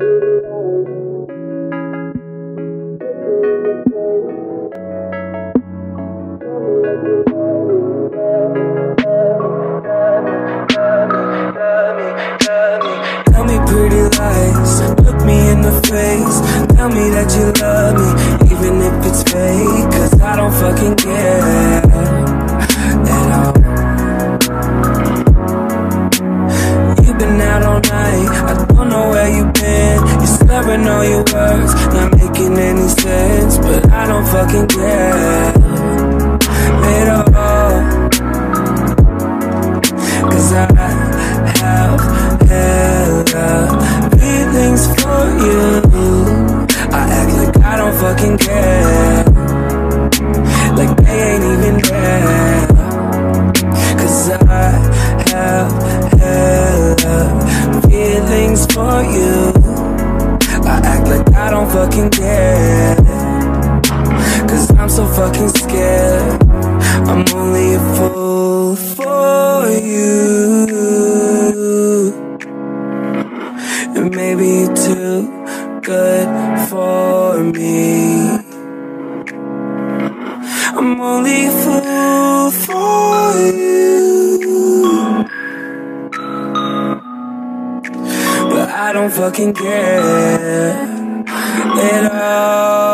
Tell You're all your words, not making any sense. But I don't fucking care fucking care. Cause I'm so fucking scared. I'm only a fool for you. And maybe you're too good for me. I'm only a fool for you. But I don't fucking care at all.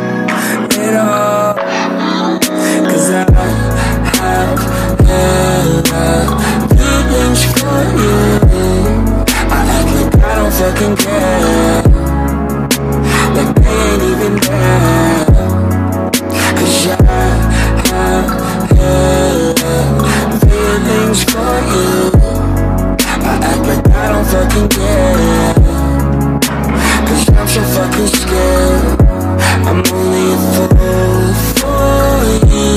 Cause I'm so fucking scared. I'm only a fool for you.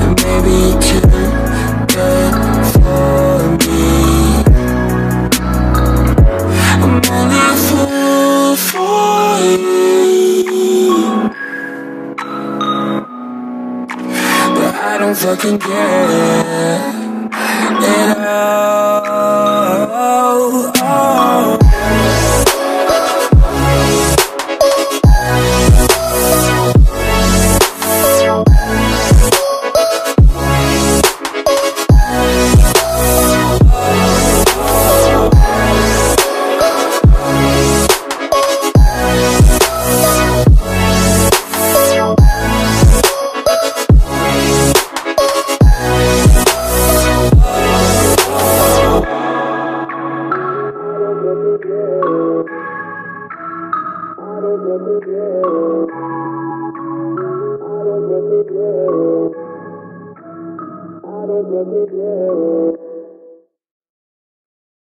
And maybe you're for me. I'm only a fool for you. But I don't fucking care at I don't